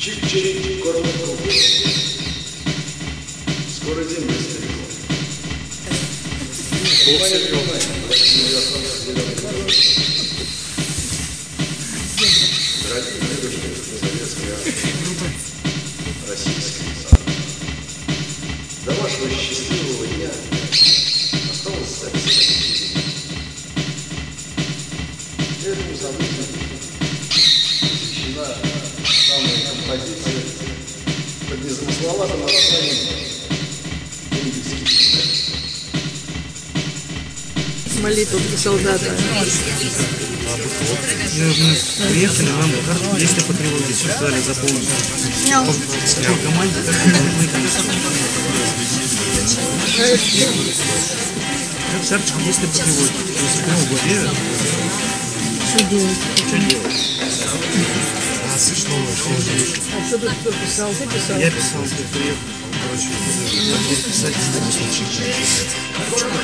Кормят кругом. Скоро день серьезный. Дорогие дедушки российской армии, до вашего счастливого дня осталось совсем чуть-чуть. Этому самая композиция под незамысловатым названием «Индийский пистолет». молитву для солдата. Мы приехали, нам карту действия по тревоге все дали заполнить. Снял. Команде, как мы Карточка действия по тревоге. То есть прямо в голове, Что делать? что делать. А что тут кто писал? Ты писал? Я писал, как приехал. Короче, надо писать.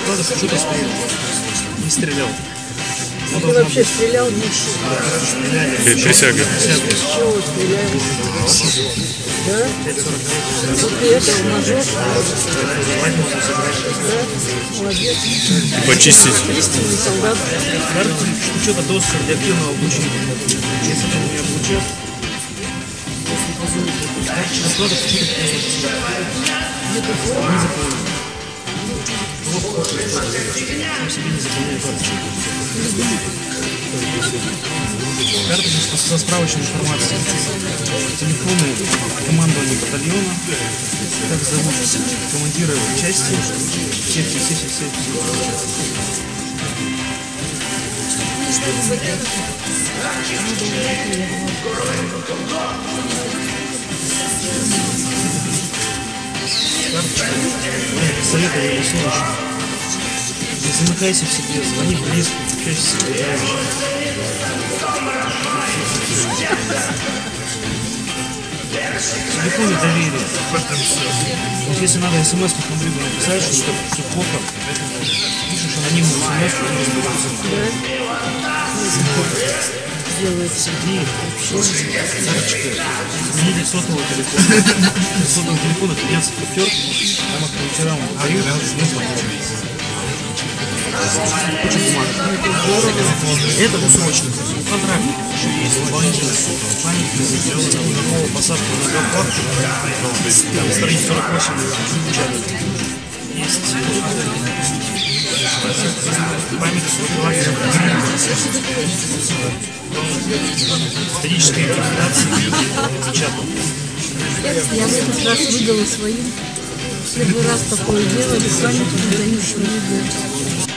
Правда, что-то стрелял. Не стрелял. Ну, Ты вообще быть. стрелял? Нет. Да, стреляли. Присяга. Присяга. Чего стрелял? Да? 5.49. Вот? Молодец. Почистить. Что-то доск радиоактивного облучения. Если там не облучат, карточка склада что-то не сам себе не заполняет карточку. Карточка со справочной информацией. Телефоны командования батальона, как зовут командира части, все, все, все, все, все, все. Советую слушать. Не замыкайся в себе, звони близко, включайся в себя. Телефон доверия. Вот если надо смс по Хамбригу написать, что это все плохо, пишешь анонимную смс, что он разберется. Делается. И карточка, изменили сотового телефона. Сотового телефона клиент потер, там их по вечерам дают, бумаг. Это усрочно. Контракт есть сделан такого посадку на гопак. Там страница 48 печатают. Есть лагеря Историческая рекомендация. Я в этот раз выдала своим. В первый раз такое делали, с вами тут дают свои, да.